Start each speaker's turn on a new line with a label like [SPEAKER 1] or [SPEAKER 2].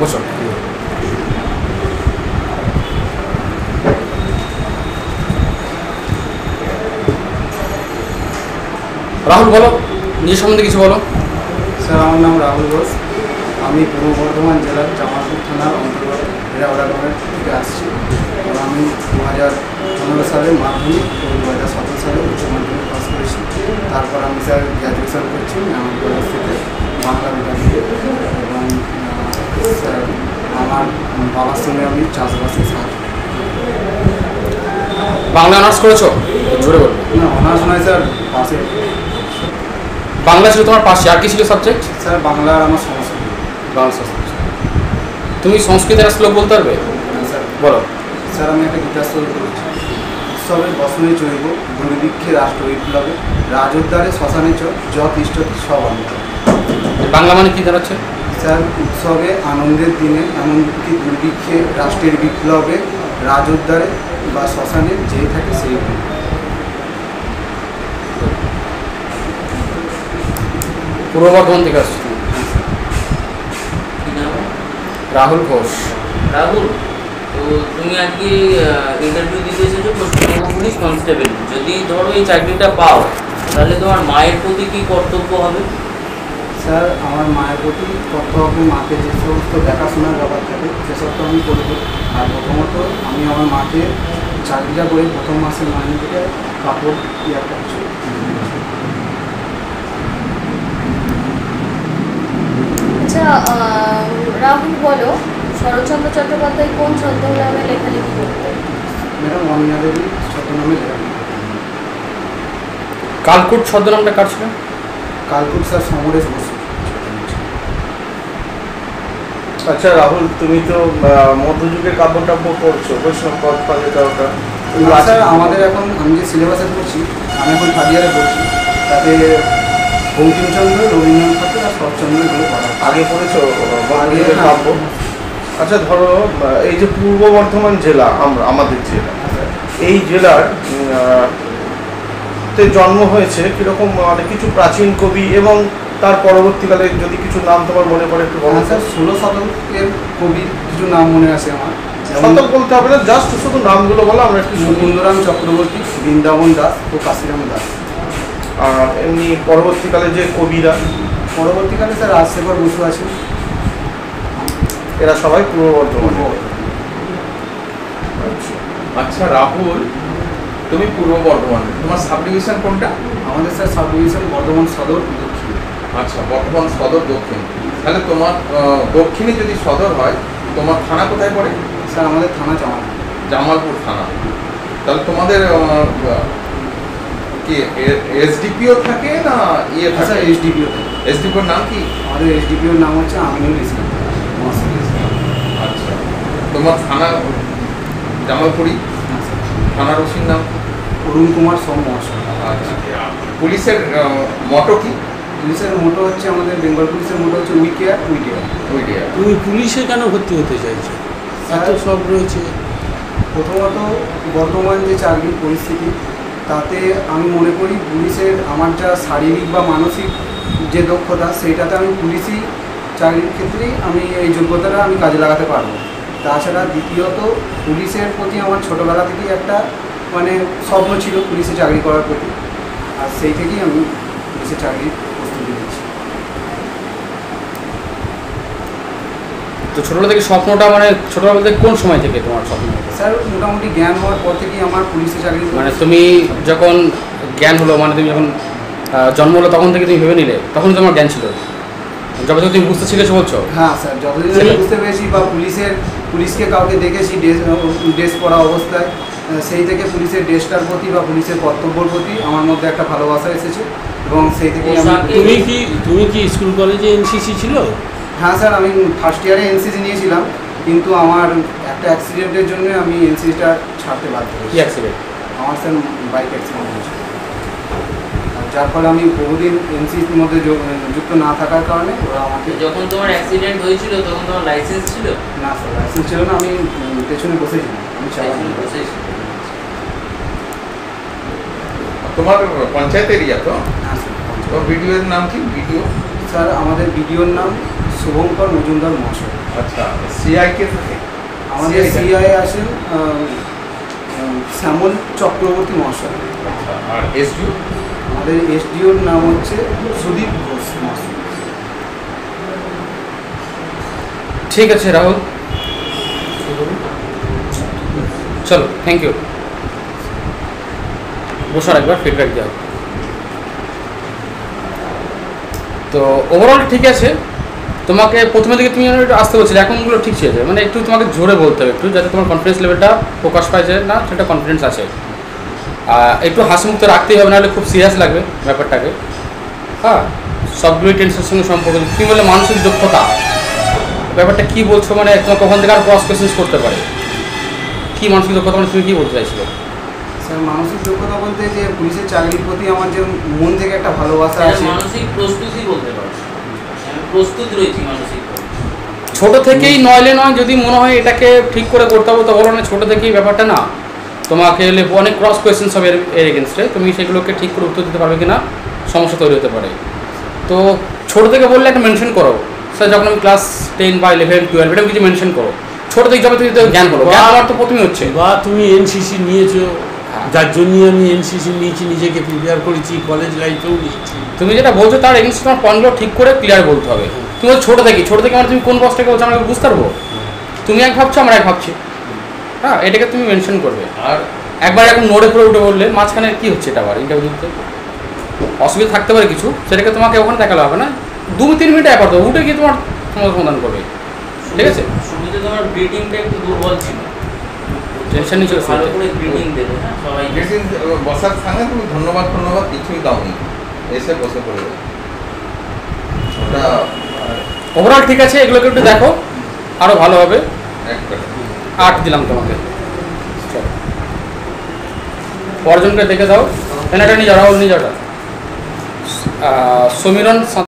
[SPEAKER 1] বসো। রাহুল, বলো। নিজের সম্বন্ধে কিছু বলো।
[SPEAKER 2] স্যার, আমার নাম রাহুল ঘোষ। আমি পূর্ব বর্ধমান জেলার জামালপুর থানার অন্তর্গত হেরাওড়া গ্রামের থেকে আসছি। এবং আমি দু হাজার পনেরো সালে মাধ্যমিক এবং দু হাজার সতেরো সালে উচ্চ মাধ্যমিক পাস করেছি। তারপর আমি স্যার গ্র্যাজুয়েশন করছি আমার কলেজ বাংলা বিভাগে। আমার বাবার সঙ্গে আমি চাষবাসে সাহায্য
[SPEAKER 1] বাংলা অনার্স করেছ? জোরে বলো।
[SPEAKER 2] না অনার্স নয় স্যার পাশে।
[SPEAKER 1] বাংলা ছিল তোমার পাশে আর কি ছিল সাবজেক্ট
[SPEAKER 2] স্যার বাংলা আর আমার সংস্কৃত।
[SPEAKER 1] বাংলা সাবজেক্ট তুমি সংস্কৃতের শ্লোক বলতে পারবে?
[SPEAKER 2] হ্যাঁ, স্যার।
[SPEAKER 1] বলো।
[SPEAKER 2] স্যার আমি একটা গীতা স্তর করেছি উৎসবে বসনে চৈব দুর্ভিক্ষে রাষ্ট্র বিপ্লবে রাজোদ্ধারে শ্মশানে চ যত সব
[SPEAKER 1] বাংলা মানে কি দাঁড়াচ্ছে
[SPEAKER 2] স্যার উৎসবে আনন্দের দিনে এমনকি দুর্ভিক্ষে রাষ্ট্রের বিপ্লবে রাজোদ্ধারে বা শ্মশানে যে থাকে সেই।
[SPEAKER 1] পূর্ব বর্ধমান থেকে আসছো রাহুল ঘোষ।
[SPEAKER 3] রাহুল তো তুমি আজকে ইন্টারভিউ দিতে এসেছ পশ্চিমবঙ্গ পুলিশ কনস্টেবল যদি ধরো এই চাকরিটা পাও তাহলে তোমার মায়ের প্রতি কি কর্তব্য হবে?
[SPEAKER 2] স্যার আমার মায়ের প্রতি কর্তব্য মাকে যে সমস্ত দেখাশোনার ব্যাপার থাকে সেসব তো আমি করব আর প্রথমত আমি আমার মাকে চাকরিটা করে প্রথম মাসের মাইনে থেকে কাপড় কি একটা কিছু
[SPEAKER 4] আচ্ছা রাহুল বলো শরৎচন্দ্র চট্টোপাধ্যায় কোন ছদ্মনামে লেখালেখি করতেন?
[SPEAKER 2] ম্যাডাম অনিয়া দেবী ছদ্মনামে লেখা
[SPEAKER 1] কালকুট ছদ্মনামটা কার ছিল?
[SPEAKER 2] কালকুট স্যার সমরেশ বসু।
[SPEAKER 5] আচ্ছা রাহুল তুমি তো মধ্যযুগের কাব্যটাব্য পড়ছো বৈষ্ণব পদ পালিকা ওটা
[SPEAKER 2] না, স্যার আমাদের এখন আমি যে সিলেবাসে পড়ছি আমি এখন থার্ড ইয়ারে পড়ছি তাতে বঙ্কিমচন্দ্র রবীন্দ্রনাথ ঠাকুর আর শরৎচন্দ্র এগুলো পড়া
[SPEAKER 5] আগে পড়েছো
[SPEAKER 2] আগে হ্যাঁ।
[SPEAKER 5] কাব্য? আচ্ছা ধরো এই যে পূর্ব বর্ধমান জেলা আমরা আমাদের জেলা এই জেলার তে জন্ম হয়েছে কীরকম মানে কিছু প্রাচীন কবি এবং তার পরবর্তীকালে যদি কিছু নাম তোমার মনে পড়ে একটু বলো।
[SPEAKER 2] হ্যাঁ স্যার ষোলো শতকের কবির কিছু নাম মনে আছে আমার।
[SPEAKER 5] শতক বলতে হবে না জাস্ট শুধু নামগুলো বলো আমরা একটু শুনি।
[SPEAKER 2] মুকুন্দরাম চক্রবর্তী বৃন্দাবন দাস ও কাশিরাম দাস।
[SPEAKER 5] আর এমনি পরবর্তীকালে যে কবিরা।
[SPEAKER 2] পরবর্তীকালে স্যার রাজশেখর বসু আছে।
[SPEAKER 5] এরা সবাই পূর্ব বর্ধমানে।
[SPEAKER 6] আচ্ছা রাহুল তুমি পূর্ব বর্ধমান। তোমার সাব ডিভিশন কোনটা?
[SPEAKER 2] আমাদের স্যার সাব ডিভিশন বর্ধমান সদর দক্ষিণ।
[SPEAKER 6] আচ্ছা বর্ধমান সদর দক্ষিণ। তাহলে তোমার দক্ষিণে যদি সদর হয় তোমার থানা কোথায় পড়ে?
[SPEAKER 2] স্যার আমাদের থানা জমা
[SPEAKER 6] জামালপুর থানা। তাহলে তোমাদের কি এসডিপিও থাকে না ইয়ে
[SPEAKER 2] স্যার
[SPEAKER 6] থাকে?
[SPEAKER 2] এইচডিপিও
[SPEAKER 6] এসডিপিওর নাম কি?
[SPEAKER 2] আমাদের এইচডিপিওর নাম হচ্ছে আমিনুল ইসলাম।
[SPEAKER 6] আচ্ছা। তোমার থানা জামালপুরি
[SPEAKER 2] হ্যাঁ।
[SPEAKER 6] থানার ওসির নাম?
[SPEAKER 2] অরুণ কুমার সোম মহাশয়।
[SPEAKER 6] আচ্ছা। পুলিশের মটো কি?
[SPEAKER 2] পুলিশের মোটো হচ্ছে আমাদের বেঙ্গল পুলিশের মোটো হচ্ছে উই কেয়ার উই কেয়ার
[SPEAKER 7] তুমি পুলিশে কেন ভর্তি হতে চাইছো? এত সব রয়েছে।
[SPEAKER 2] প্রথমত বর্তমান যে চাকরির পরিস্থিতি তাতে আমি মনে করি পুলিশের আমার যা শারীরিক বা মানসিক যে দক্ষতা সেটাতে আমি পুলিশি চাকরির ক্ষেত্রেই আমি এই যোগ্যতাটা আমি কাজে লাগাতে পারব। তাছাড়া দ্বিতীয়ত পুলিশের প্রতি আমার ছোটোবেলা থেকেই একটা মানে স্বপ্ন ছিল পুলিশে চাকরি করার প্রতি। আর সেই থেকেই আমি প্রস্তুতি নিচ্ছি
[SPEAKER 1] তো ছোটবেলা থেকে স্বপ্নটা মানে ছোটবেলা থেকে কোন সময় থেকে তোমার স্বপ্ন?
[SPEAKER 2] স্যার মোটামুটি জ্ঞান হওয়ার পর থেকেই আমার পুলিশে চাকরি
[SPEAKER 1] মানে তুমি যখন জ্ঞান হলো মানে তুমি যখন জন্ম হলো তখন থেকে তুমি ভেবে নিলে তখন তোমার জ্ঞান ছিল। যবে তুমি বুঝতে শিখেছো বলছো?
[SPEAKER 2] হ্যাঁ স্যার যতদিন আমি বুঝতে পেরেছি বা পুলিশের পুলিশকে কাউকে দেখেছি ড্রেস ড্রেস পরা অবস্থায় সেই থেকে পুলিশের ড্রেসটার প্রতি বা পুলিশের কর্তব্যর প্রতি আমার মধ্যে একটা ভালোবাসা এসেছে এবং সেই
[SPEAKER 3] থেকে
[SPEAKER 7] তুমি কি তুমি কি স্কুল কলেজে এনসিসি ছিল?
[SPEAKER 2] হ্যাঁ স্যার আমি ফার্স্ট ইয়ারে এনসিসি নিয়েছিলাম কিন্তু আমার একটা অ্যাক্সিডেন্টের জন্য আমি এনসিসিটা ছাড়তে বাধ্য
[SPEAKER 1] কি
[SPEAKER 2] হয়েছি
[SPEAKER 1] অ্যাক্সিডেন্ট
[SPEAKER 2] আমার স্যার বাইক অ্যাক্সিডেন্ট হয়েছে আর যার ফলে আমি বহুদিন এনসিসির মধ্যে যুক্ত না থাকার কারণে ওরা আমাকে
[SPEAKER 3] যখন তোমার অ্যাক্সিডেন্ট হয়েছিল তখন তোমার লাইসেন্স ছিল?
[SPEAKER 2] না স্যার লাইসেন্স ছিল না আমি পেছনে বসেছিলাম। আমি চালাচ্ছিলাম
[SPEAKER 3] বসেছিল।
[SPEAKER 6] তোমার পঞ্চায়েত এরিয়া তো
[SPEAKER 2] হ্যাঁ
[SPEAKER 6] তো ভিডিওর নাম কি? ভিডিও?
[SPEAKER 2] স্যার আমাদের ভিডিওর নাম শুভঙ্কর মজুমদার মহাশয়।
[SPEAKER 6] আচ্ছা সিআই কে থাকে
[SPEAKER 2] আমাদের সিআই আছেন শ্যামল চক্রবর্তী মহাশয়।
[SPEAKER 6] আচ্ছা আর এসডিও
[SPEAKER 2] আমাদের এসডিওর নাম হচ্ছে সুদীপ ঘোষ মহাশয়।
[SPEAKER 1] ঠিক আছে রাহুল। চলো থ্যাংক ইউ বসার একবার ফিডব্যাক দাও তো ওভারঅল ঠিক আছে। তোমাকে প্রথমে দিকে তুমি একটু আসতে বলছিলে এখনগুলো ঠিক ছিল মানে একটু তোমাকে জোরে বলতে হবে একটু, যাতে তোমার কনফিডেন্স লেভেলটা প্রকাশ যে না, সেটা কনফিডেন্স আছে। একটু হাসি মুক্ত রাখতেই হবে, নাহলে খুব সিরিয়াস লাগবে ব্যাপারটাকে। হ্যাঁ সবগুলোই টেন্সের সঙ্গে সম্পর্ক। তুমি বললে মানসিক দক্ষতা। ব্যাপারটা কি বলছো মানে তোমাকে ওখান থেকে আর ক্রস করতে পারে? কী মানসিক দক্ষতা মানে তুমি কী বলতে চাইছিলে?
[SPEAKER 2] স্যার মানসিক যোগ্যতা বলতে যে পুলিশের চাকরির প্রতি আমার যে মন থেকে একটা ভালোবাসা আছে
[SPEAKER 3] মানসিক প্রস্তুতি বলতে পারো। আমি প্রস্তুত রয়েছি মানসিক।
[SPEAKER 1] ছোট থেকেই নইলে নয় যদি মনে হয় এটাকে ঠিক করে করতে হবে তো বলো না ছোট থেকেই ব্যাপারটা না। তোমাকে এলে অনেক ক্রস কোয়েশ্চেন্স হবে এর- এর এগেনস্টে তুমি সেগুলোকে ঠিক করে উত্তর দিতে পারবে কিনা সমস্যা তৈরি হতে পারে। তো ছোট থেকে বললে একটা মেনশন করো। স্যার যখন আমি ক্লাস টেন বা ইলেভেন টুয়েলভ এটা কিছু মেনশন করো। ছোট থেকে যবে তুমি জ্ঞান করো। জ্ঞান আমার তো প্রথমে হচ্ছে।
[SPEAKER 7] বা তুমি এনসিসি নিয়েছো যার জন্য আমি এনসিসি নিয়েছি নিজেকে প্রিপেয়ার করেছি কলেজ লাইফেও নিয়েছি।
[SPEAKER 1] তুমি যেটা বলছো তার এগেনস্টে তোমার পয়েন্টগুলো ঠিক করে ক্লিয়ার বলতে হবে। তুমি বলছো ছোটো থেকে ছোটো থেকে মানে তুমি কোন বসটাকে বলছো আমাকে বুঝতে পারব? তুমি এক ভাবছ আমরা এক ভাবছি। হ্যাঁ এটাকে তুমি মেনশন করবে।
[SPEAKER 6] আর
[SPEAKER 1] একবার এখন নোড়ে পড়ে উঠে বললে মাঝখানে কি হচ্ছে এটা আবার ইন্টারভিউ ইন্টারভিউতে অসুবিধা থাকতে পারে কিছু। সেটাকে তোমাকে ওখানে দেখালে হবে না। দু তিন মিনিট একবার তো উঠে গিয়ে তোমার তোমার সমাধান করবে। ঠিক আছে?
[SPEAKER 3] শুরুতে তোমার ব্রিডিংটা একটু দুর্বল ছিল।
[SPEAKER 1] টেনশন নিচ্ছিল
[SPEAKER 3] ভালো করে ব্রিডিং দেবে হ্যাঁ সবাই।
[SPEAKER 6] যেদিন বসার সঙ্গে তুমি ধন্যবাদ ধন্যবাদ কিছুই দাওনি। এসে বসে পড়ে। ওটা
[SPEAKER 1] ওভারঅল ঠিক আছে এগুলোকে একটু দেখো। আরও ভালো হবে। আট দিলাম তোমাকে। চলো। পরজনকে দেখে দাও এনাটা নিয়ে যাও রাহুল নিয়ে যাওটা সমীরণ